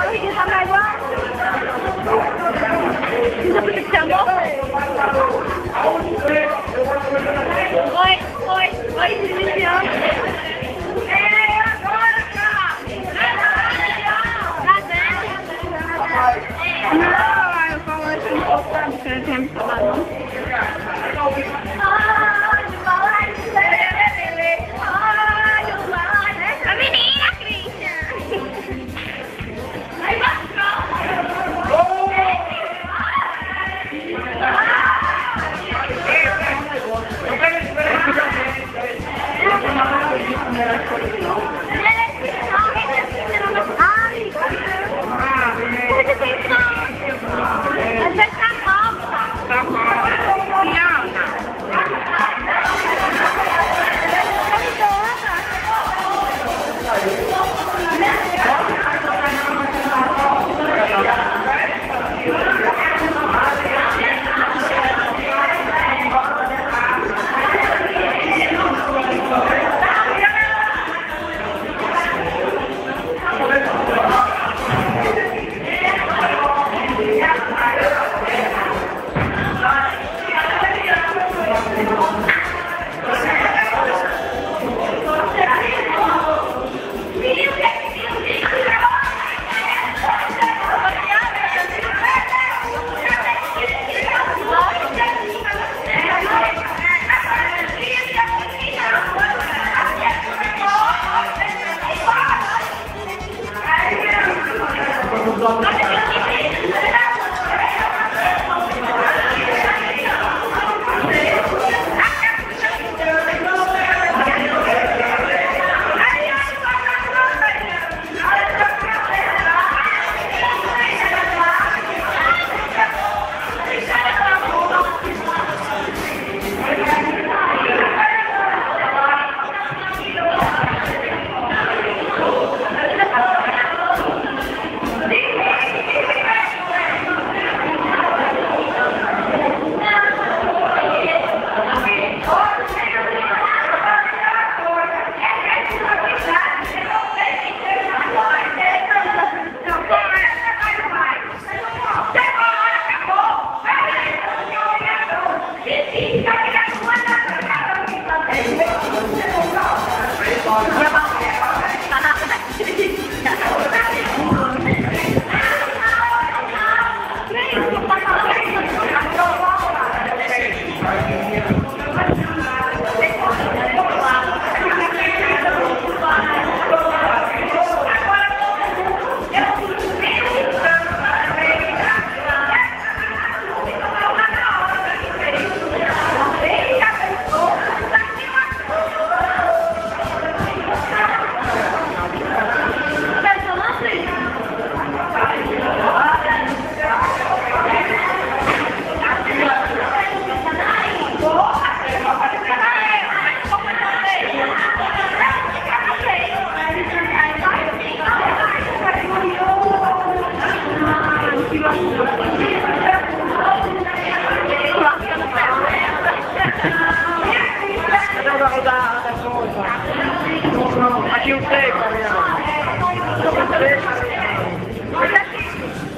Fala que tá mais lá. Te chamou? Oi, oi, oi, Cristiano. É, agora, cara. Tá? Não, eu falo assim, um pouco, porque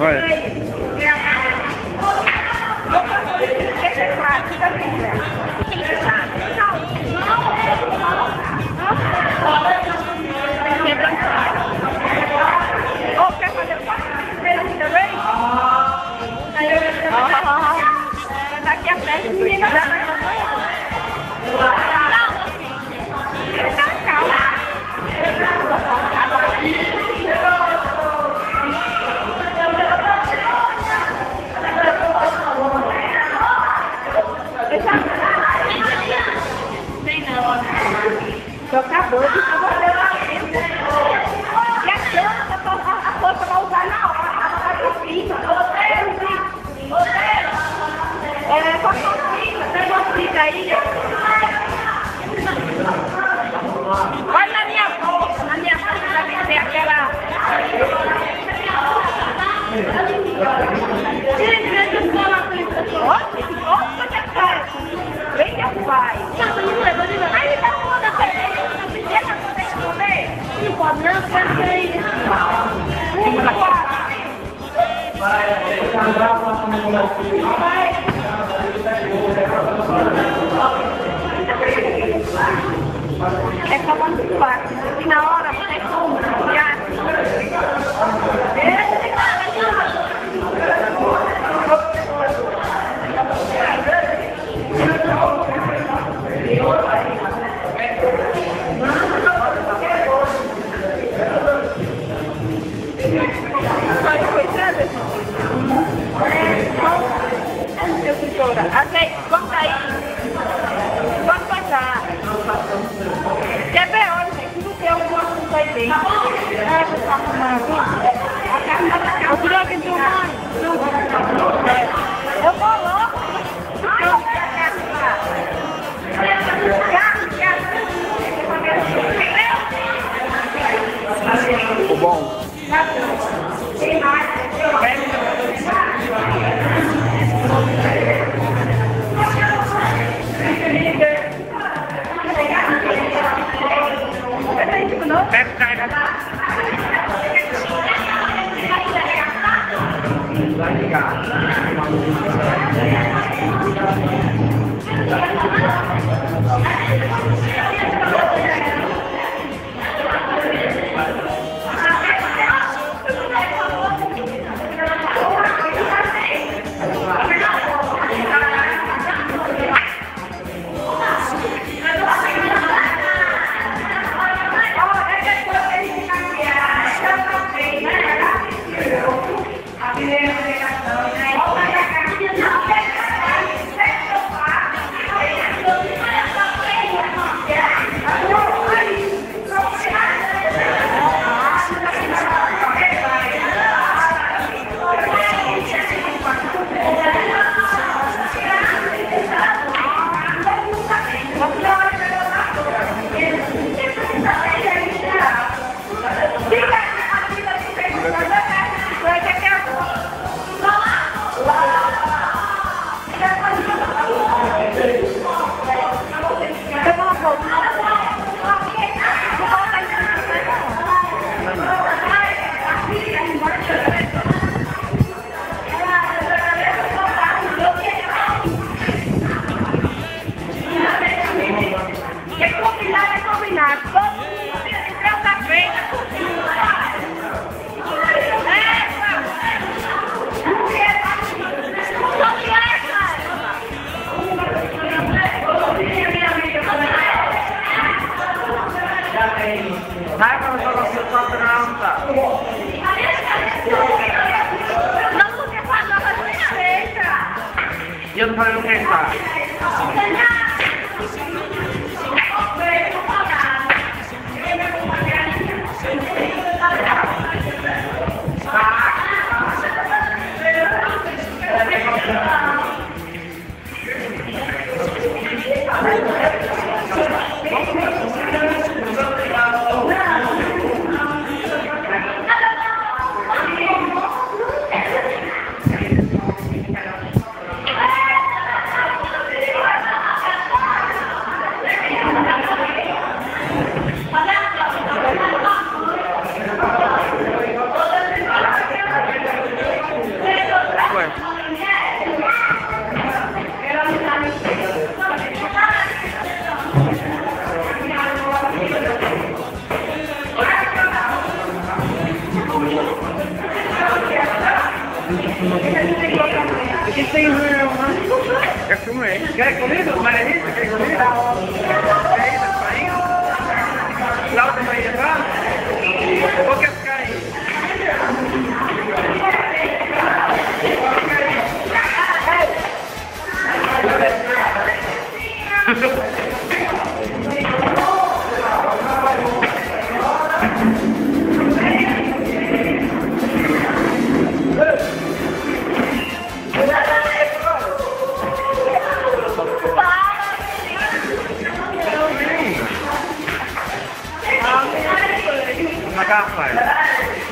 Ouais. Thank you. acabou de fazer uma lá. E a tampa, a força vai usar na hora, a vai pro frio. É, só com frio, tem uma frio aí, É só participar. Bem. É, você tá arrumando. Eu queria que tu mãe. Eu coloco. O bom. Pega saya. 欢迎各位 tem uma. got fired.